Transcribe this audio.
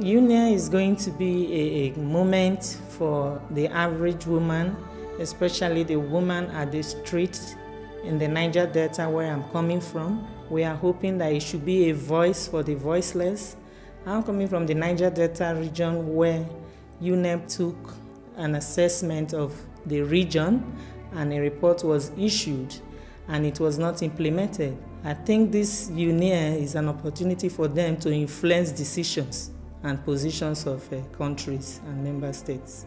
UNEA is going to be a, a moment for the average woman, especially the woman at the street in the Niger Delta where I'm coming from. We are hoping that it should be a voice for the voiceless. I'm coming from the Niger Delta region where UNEP took an assessment of the region and a report was issued and it was not implemented. I think this UNEA is an opportunity for them to influence decisions and positions of uh, countries and member states.